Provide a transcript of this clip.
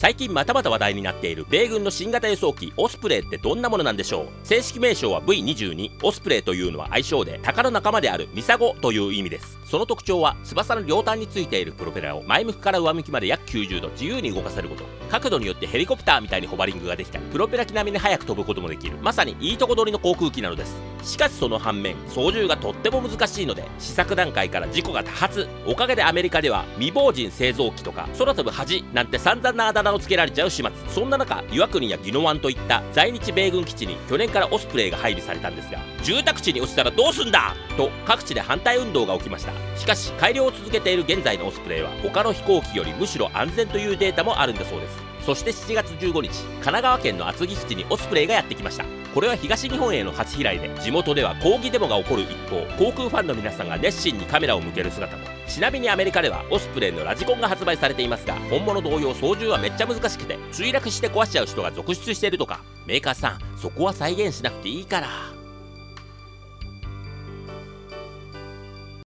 最近またまた話題になっている米軍の新型輸送機オスプレイってどんなものなんでしょう。正式名称は V22 オスプレイというのは愛称で鷹の仲間であるミサゴという意味です。その特徴は翼の両端についているプロペラを前向きから上向きまで約90度自由に動かせること。角度によってヘリコプターみたいにホバリングができた。りプロペラ機並みに速く飛ぶこともできる。まさにいいとこ取りの航空機なのです。しかしその反面操縦がとっても難しいので試作段階から事故が多発。おかげでアメリカでは未亡人製造機とか空飛ぶ恥なんて散々なあだ名をつけられちゃう始末。そんな中岩国や宜野湾といった在日米軍基地に去年からオスプレイが配備されたんですが住宅地に落ちたらどうすんだ！と各地で反対運動が起きました。しかし改良を続けている現在のオスプレイは他の飛行機よりむしろ安全というデータもあるんだそうです。そして7月15日神奈川県の厚木基地にオスプレイがやってきました。これは東日本への初飛来で地元では抗議デモが起こる一方航空ファンの皆さんが熱心にカメラを向ける姿も。ちなみにアメリカではオスプレイのラジコンが発売されていますが本物同様操縦はめっちゃ難しくて墜落して壊しちゃう人が続出しているとか。メーカーさんそこは再現しなくていいから。